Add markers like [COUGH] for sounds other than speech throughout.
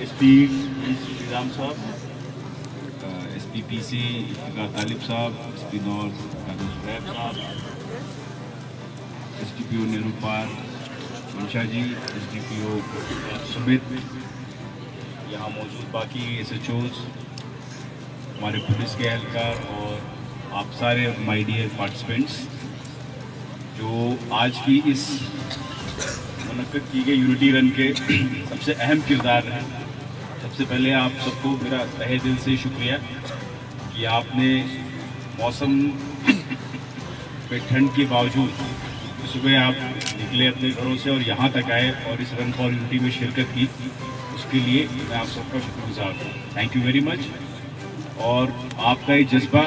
S P Shriram साहब S P P C Iftikhar Talib साहब S P north Qadir Shuraib साहब S D P O Nirupar Mansha ji S D P O Sumit यहाँ मौजूद बाकी S H ओज हमारे police के एहलकार और आप सारे माय डियर पार्टिसिपेंट्स जो आज की इस मुनद की गई यूनिटी रन के सबसे अहम किरदार हैं। सबसे पहले आप सबको मेरा तहे दिल से शुक्रिया कि आपने मौसम [COUGHS] पे ठंड के बावजूद सुबह आप निकले अपने घरों से और यहाँ तक आए और इस रन फॉर यूनिटी में शिरकत की, उसके लिए मैं आप सबका शुक्रगुजार हूँ। थैंक यू वेरी मच और आपका ये जज्बा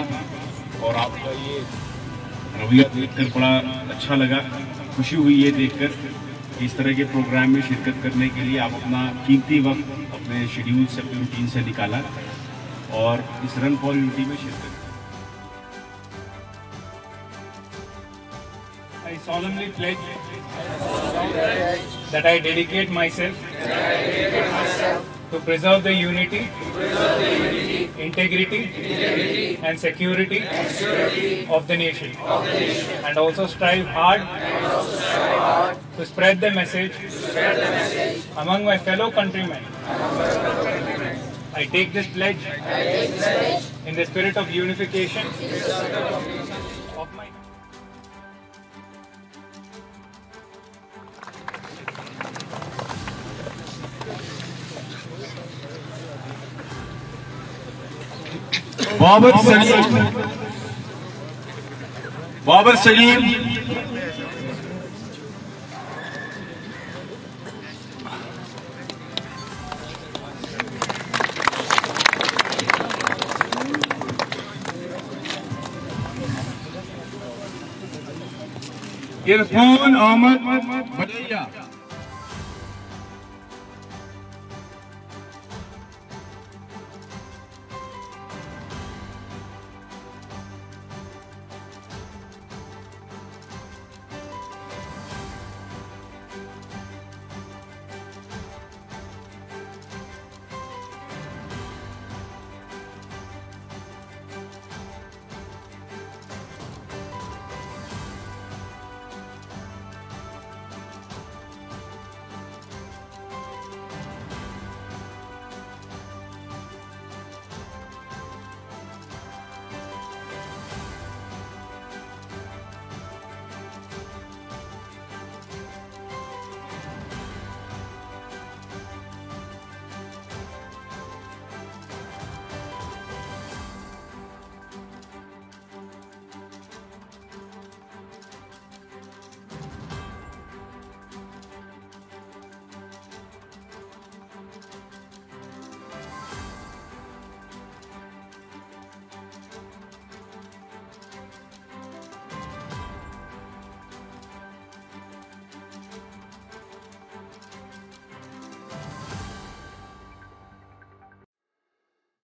और आपका ये रवैया देखकर बड़ा अच्छा लगा। खुशी हुई ये देखकर। इस तरह के प्रोग्राम में शिरकत करने के लिए आप अपना कीमती वक्त अपने शेड्यूल से अपनी रूटीन से निकाला और इस रन फॉर यूनिटी में शिरकत I solemnly pledge that I dedicate myself to preserve the unity, integrity, and security of the nation, and also strive hard to spread the message, spread the message among, my fellow countrymen. I take this pledge, take this pledge in the spirit of unification. Of my Salim, Salim Irfan Ahmad बदैया